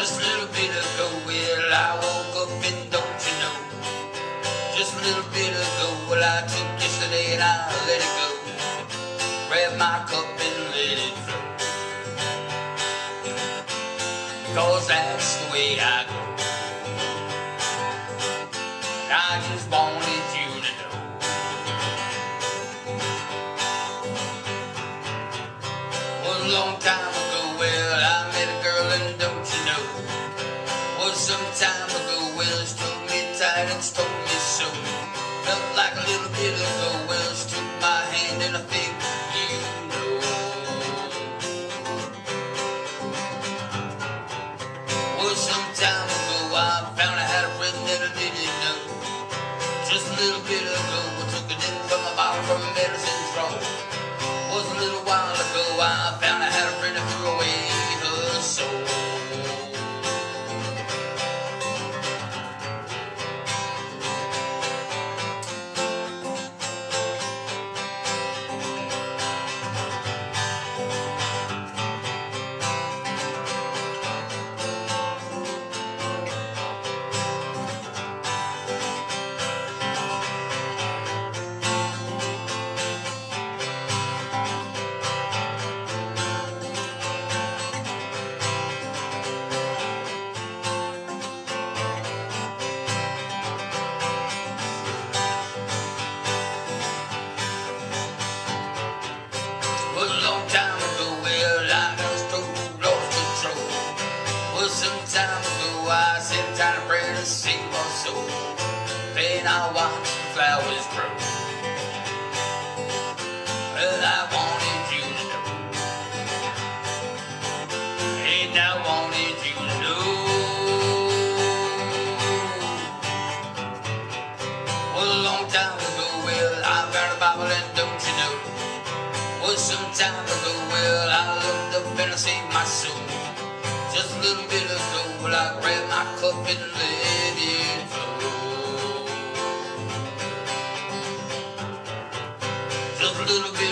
Just a little bit ago, well, I woke up and don't you know? Just a little bit ago, well, I took yesterday and I let it go. Grab my cup and let it flow. Cause that's the way I go. And I just wanted you to know. One long time ago, well, I some time ago, well, she took me tight and told me so. Felt like a little bit ago, well, she took my hand and I think you know. Was some time ago, I found I had a friend that I didn't know. Just a little bit ago, I took a dip from a bottle from a medicine drawer. Was a little while ago, I found I had a friend that Then I watched the flowers grow. Well, I wanted you to know. And I wanted you to know. Was a long time ago, well, I found a Bible and don't you know? Was some time ago, well, I looked up and I saved my soul. Just a little bit ago, well, I grabbed my cup and let little bit